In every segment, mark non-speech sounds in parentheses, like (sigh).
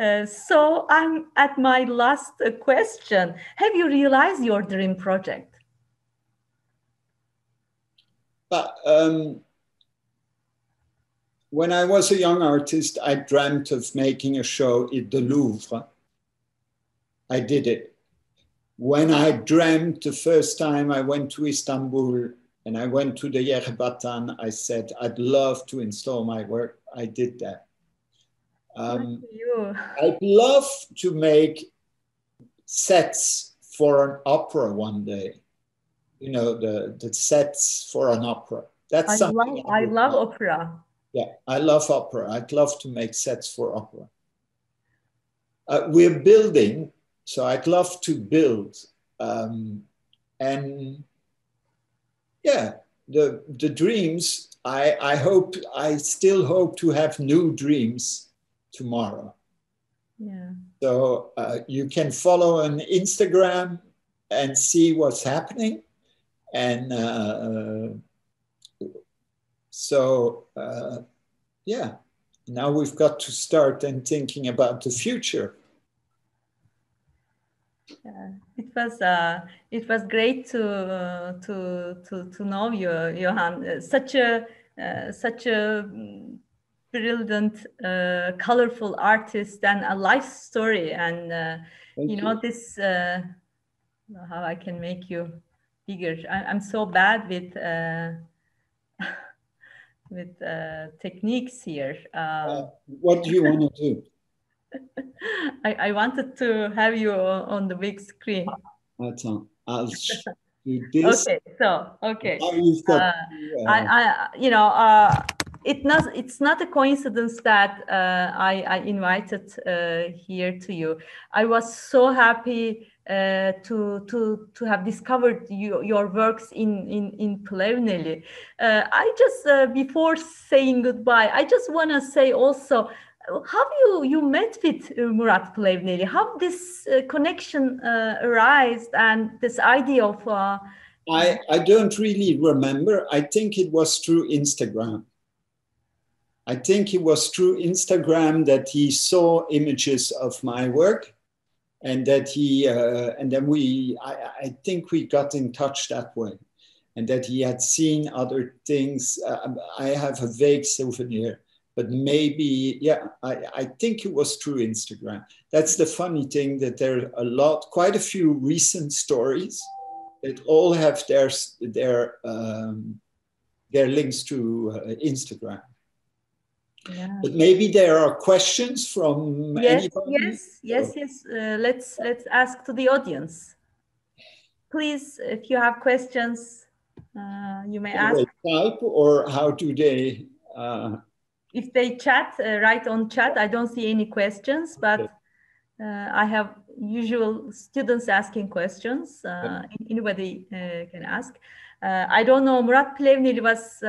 Uh, so I'm at my last question. Have you realized your dream project? But um, when I was a young artist, I dreamt of making a show at the Louvre. I did it. When I dreamt the first time I went to Istanbul and I went to the Yerebatan, I said, I'd love to install my work. I did that. Um, (laughs) I'd love to make sets for an opera one day. You know, the, the sets for an opera. That's I something love, I, I love opera. Yeah, I love opera. I'd love to make sets for opera. Uh, we're building, so I'd love to build. Um, and yeah, the, the dreams, I, I hope, I still hope to have new dreams tomorrow. Yeah. So uh, you can follow on Instagram and see what's happening. And uh, so, uh, yeah, now we've got to start and thinking about the future. Yeah, it was uh, it was great to uh, to to to know you, Johan. Such a uh, such a brilliant, uh, colorful artist and a life story. And uh, you know this uh, how I can make you bigger. I, am so bad with (laughs) with uh, techniques here. Uh, what do you want to do? (laughs) I, I wanted to have you on the big screen. That's all. I'll (laughs) do this. Okay, so okay. Uh, I, I, you know, uh, it not, it's not a coincidence that uh, I, I invited uh, here to you. I was so happy uh, to to to have discovered you, your works in in in Pilevneli. Uh, I just uh, before saying goodbye, I just want to say also how you you met with uh, Murat Pilevneli? How this connection arised and this idea of? I I don't really remember. I think it was through Instagram. I think it was through Instagram that he saw images of my work and that he uh, and then we I, I, think we got in touch that way and that he had seen other things. Uh, i have a vague souvenir but maybe yeah I, I think it was through instagram. That's the funny thing that there are a lot quite a few recent stories that all have their their um, their links to uh, instagram yeah. But maybe there are questions from yes, anybody? Yes, yes, yes. Uh, let's let's ask to the audience. Please, if you have questions, uh, you may ask. type or how do they? Uh... If they chat, uh, write on chat. I don't see any questions, but uh, I have usual students asking questions. Uh, anybody can ask. I don't know. Murat Pilevneli was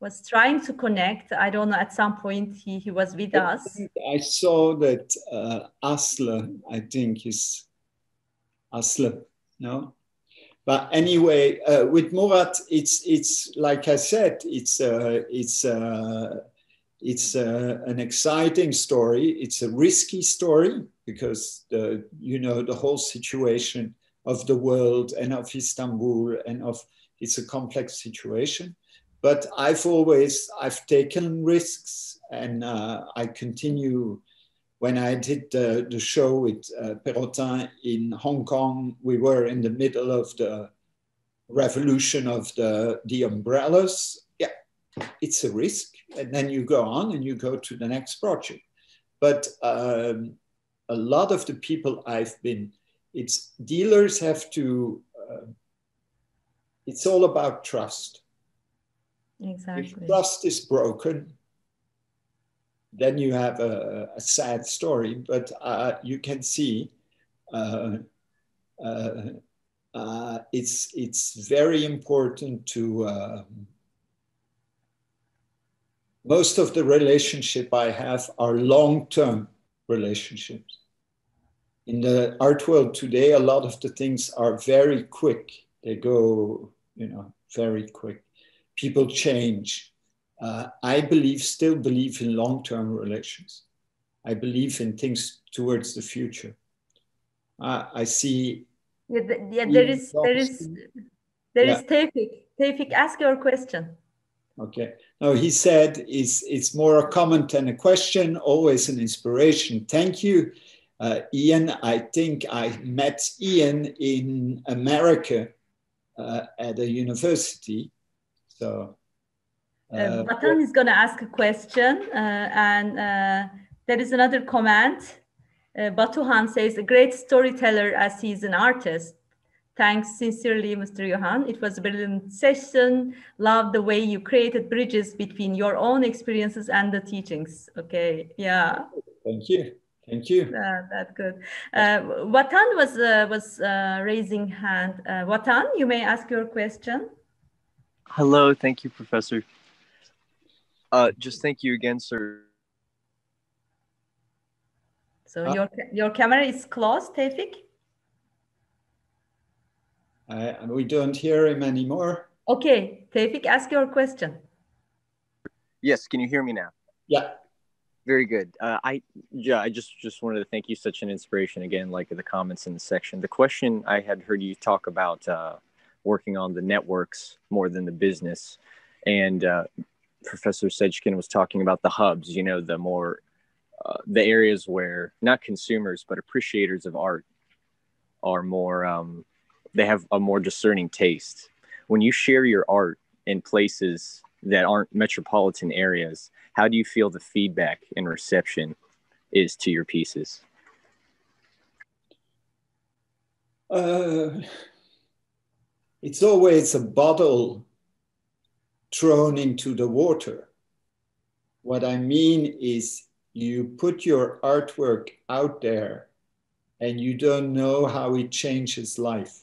was trying to connect. I don't know, at some point he, he was with I us. I saw that uh, Asla, I think is Asla, no? But anyway, uh, with Murat, it's it's like I said, it's uh, it's uh, it's uh, an exciting story. It's a risky story because the you know the whole situation of the world and of Istanbul and of it's a complex situation but I've always I've taken risks, and uh, I continue. When I did the, the show with uh, Perrotin in Hong Kong, we were in the middle of the revolution of the the umbrellas. Yeah, it's a risk, and then you go on and you go to the next project. But um, a lot of the people I've been, it's dealers have to. Uh, it's all about trust Exactly. If trust is broken, then you have a, a sad story. But uh, you can see uh, uh, uh it's it's very important to. Um, most of the relationship I have are long-term relationships. In the art world today, a lot of the things are very quick. They go, you know, very quick people change. Uh, I believe, still believe in long term relations. I believe in things towards the future. Uh, I see. Yeah, the, yeah there is there is there yeah. is Tevfik. Tevfik, ask your question. Okay. No, he said it's it's more a comment than a question. Always an inspiration. Thank you, uh, Ian. I think I met Ian in America uh, at a university. So. Uh, Vatan is going to ask a question, uh, and uh, there is another comment. Uh, Batuhan says, a great storyteller as he's an artist. Thanks sincerely, Mr. Johan. It was a brilliant session. Love the way you created bridges between your own experiences and the teachings. Okay, yeah. Thank you. Thank you. Uh, that's good. Uh, Watan was uh, was uh, raising hand. Uh, Watan, you may ask your question. Hello, thank you, Professor. Uh, just thank you again, sir. So uh, your your camera is closed, Tevfik. Uh, we don't hear him anymore. Okay, Tevfik, ask your question. Yes, can you hear me now? Yeah. Very good. Uh, I yeah, I just just wanted to thank you. Such an inspiration again, like the comments in the section. The question I had heard you talk about uh, working on the networks more than the business, and uh, Professor Seçkin was talking about the hubs. You know, the more uh, the areas where not consumers but appreciators of art are more um, they have a more discerning taste. When you share your art in places that aren't metropolitan areas, how do you feel the feedback and reception is to your pieces? Uh, it's always a bottle thrown into the water. What I mean is, you put your artwork out there and you don't know how it changes life.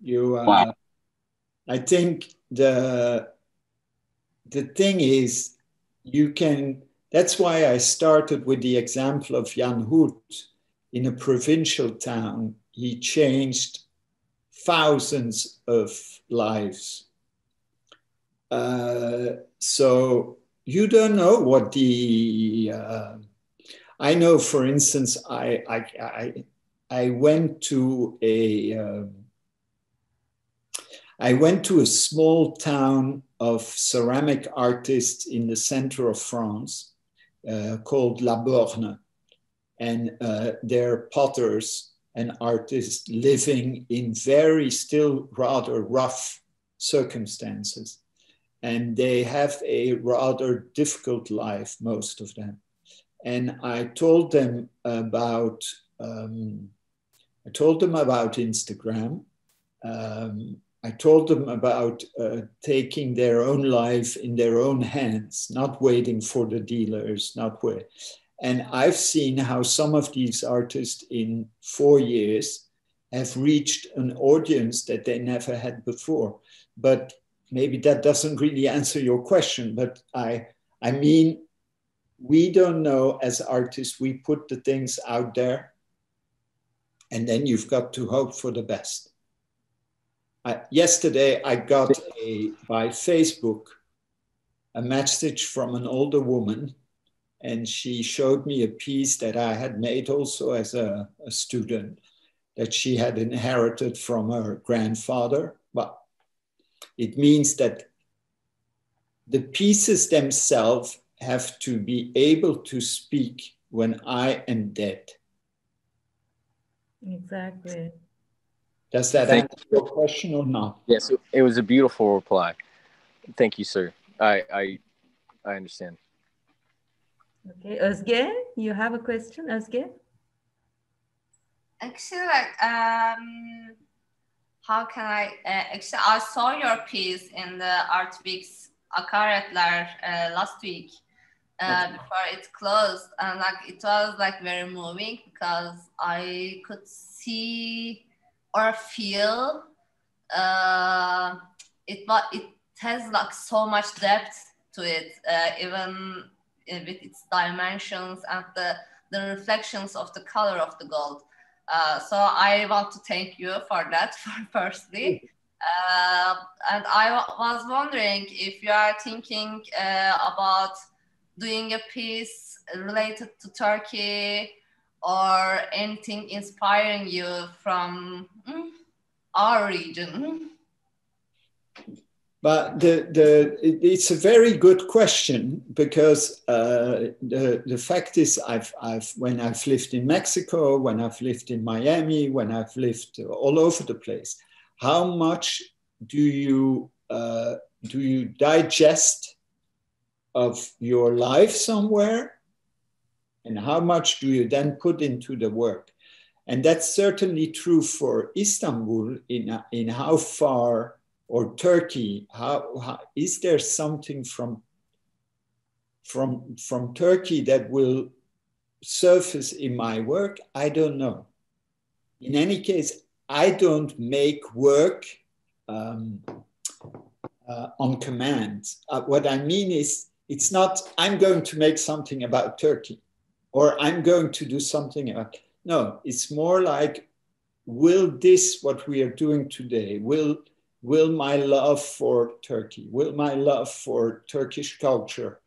You, uh, wow. I think the the thing is, you can. That's why I started with the example of Jan Hoet in a provincial town. He changed thousands of lives. Uh, so you don't know what the. Uh, I know, for instance, I I I, I went to a. Um, I went to a small town of ceramic artists in the center of France uh, called La Borne. And uh, potters and artist living in very still rather rough circumstances. And they have a rather difficult life, most of them. And I told them about um, I told them about Instagram. Um, I told them about uh, taking their own life in their own hands, not waiting for the dealers, not wait. And I've seen how some of these artists in four years have reached an audience that they never had before. But maybe that doesn't really answer your question. But I, I mean, we don't know as artists, we put the things out there, and then you've got to hope for the best yesterday, I got a by Facebook a message from an older woman, and she showed me a piece that I had made also as a, a student that she had inherited from her grandfather. But it means that the pieces themselves have to be able to speak when I am dead. Exactly. Does that Thank answer your question or not? Yes, it was a beautiful reply. Thank you, sir. I I, I understand. Okay, Özge, you have a question, Özge? Actually, like, um, how can I? Uh, actually, I saw your piece in the Art Week's Akaretler uh, last week uh, before it closed, and like it was like very moving because I could see or feel uh, it it has like so much depth to it uh, even with its dimensions and the the reflections of the color of the gold. Uh, so i want to thank you for that (laughs) firstly. Uh, and I was wondering if you are thinking uh, about doing a piece related to Turkey or anything inspiring you from mm, our region? But the, the, it's a very good question because uh, the, the fact is I've, I've, when I've lived in Mexico, when I've lived in Miami, when I've lived all over the place, how much do you, uh, do you digest of your life somewhere and how much do you then put into the work? And that's certainly true for Istanbul in, in how far or Turkey, how, how is there something from, from, from Turkey that will surface in my work? I don't know. In any case, I don't make work um, uh, on command. Uh, what I mean is, it's not, I'm going to make something about Turkey or I'm going to do something about. No, it's more like, will this, what we are doing today, will will my love for Turkey, will my love for Turkish culture,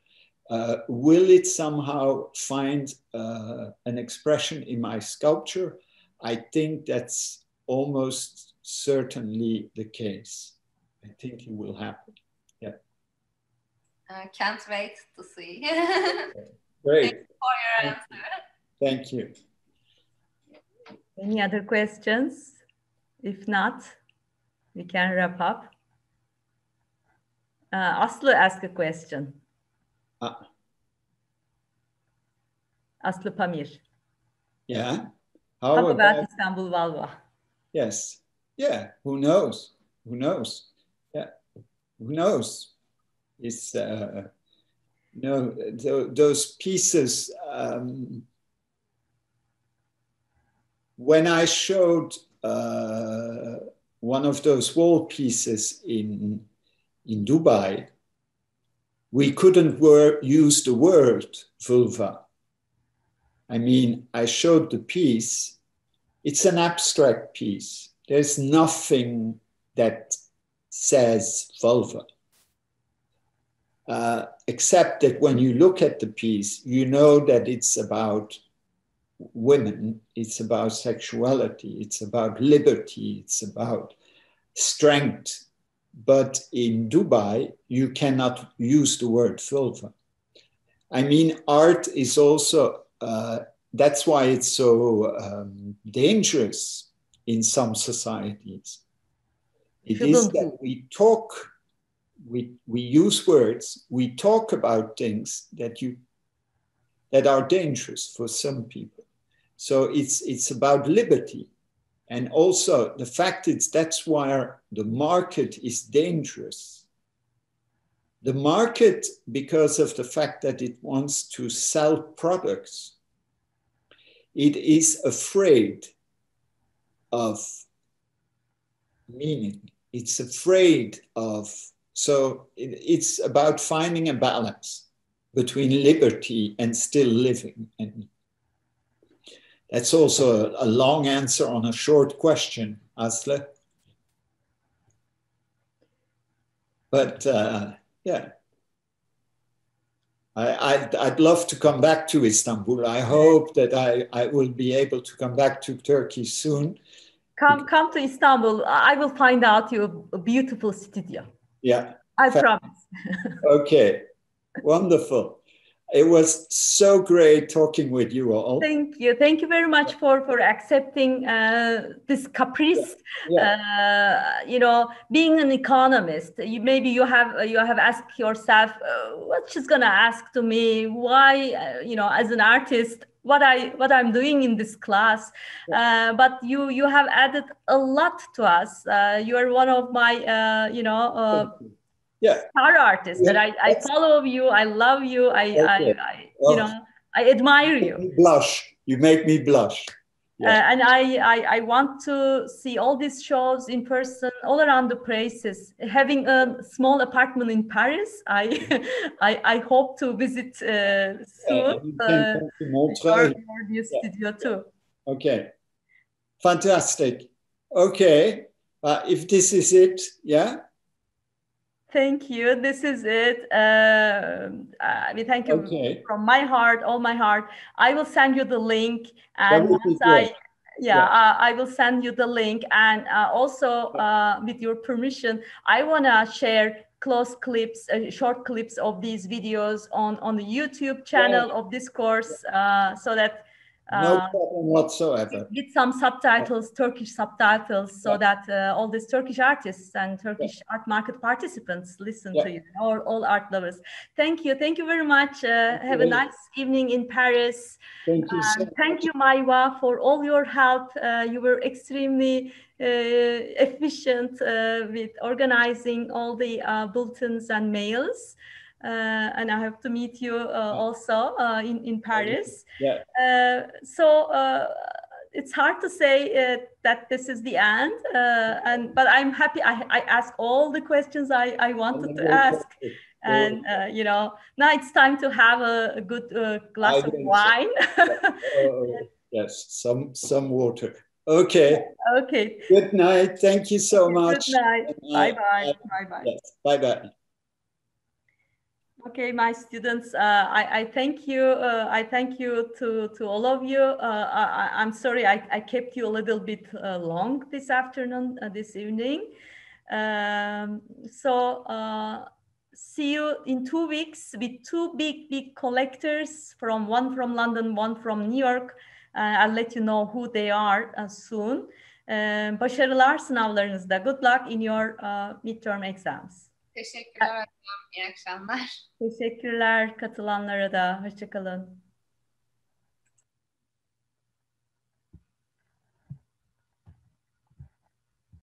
uh, will it somehow find uh, an expression in my sculpture? I think that's almost certainly the case. I think it will happen. Yeah. I can't wait to see. (laughs) Great. Thank you for your answer. Thank you. Any other questions? If not, we can wrap up. Uh, Aslı ask a question. Uh, Aslı Pamir. Yeah. How, How about, about Istanbul Vulva? Yes. Yeah. Who knows? Who knows? Yeah. Who knows? It's uh, know th those pieces. Um, when I showed uh, one of those wall pieces in, in Dubai, we couldn't wor- use the word vulva. I mean, I showed the piece. It's an abstract piece. There's nothing that says vulva. Uh, except that when you look at the piece, you know that it's about women, it's about sexuality, it's about liberty, it's about strength. But in Dubai, you cannot use the word vulva. I mean, art is also, uh, that's why it's so um, dangerous in some societies. It is that we talk, we, we use words, we talk about things that you that are dangerous for some people. So it's, it's about liberty. And also the fact is that's why the market is dangerous. The market, because of the fact that it wants to sell products, it is afraid of meaning. It's afraid of, so it, it's about finding a balance between liberty and still living and that's also a, a long answer on a short question, Aslı. But uh, yeah, I, I'd, I'd love to come back to Istanbul. I hope that I, I will be able to come back to Turkey soon. Come, come to Istanbul. I will find out you a beautiful studio. Yeah. I promise. (laughs) okay. Wonderful it was so great talking with you all. Thank you. Thank you very much for, for accepting uh, this caprice. Yeah. Uh, you know, being an economist, you, maybe you have you have asked yourself, uh, what she's gonna ask to me? Why, uh, you know, as an artist, what I what I'm doing in this class. Uh, but you you have added a lot to us. Uh, you are one of my, uh, you know yeah. star artist yeah. that I, I follow you. I love you. I, okay. I, I well, you know, I admire you. Blush. You make me blush. Yes. Uh, and I, I, I want to see all these shows in person all around the places. Having a small apartment in Paris, I (laughs) I, I hope to visit uh, soon. Uh, your studio too. Okay, fantastic. Okay, uh, if this is it, yeah. Thank you. This is it. Uh, I mean, thank you okay. from my heart, all my heart. I will send you the link, and once I, yeah, yeah. Uh, I will send you the link, and uh, also uh, with your permission, I wanna share close clips, uh, short clips of these videos on on the YouTube channel yeah. of this course, uh, so that no uh, problem whatsoever. With some subtitles, Turkish subtitles, so yeah. that uh, all these Turkish artists and Turkish yeah. art market participants listen yeah. to you, all, all art lovers. Thank you. Thank you very much. Uh, have a nice evening in Paris. Thank you. So thank you, Maiwa, for all your help. Uh, you were extremely uh, efficient uh, with organizing all the bulletins and mails. Uh, and I have to meet you uh, also uh, in in Paris. Yeah. so it's hard to say that this is the end, and but I'm happy. I, I asked all the questions I, I wanted to ask. And uh, you know now it's time to have a, a good uh, glass of wine. Uh, (laughs) yes some some water. Okay. Okay. Good night. Thank you so much. good night. Bye bye bye bye yes bye bye Okay, my students, uh, I, I, thank you. Uh, I thank you to, to all of you. Uh, I, am sorry I, I, kept you a little bit uh, long this afternoon, uh, this evening. Um, so uh, see you in two weeks with two big, big collectors from one from London, one from New York. I'll let you know who they are soon. Um, başarılar sınavlarınızda. Good luck in your midterm exams. Teşekkürler. İyi akşamlar. Teşekkürler katılanlara da. Hoşçakalın.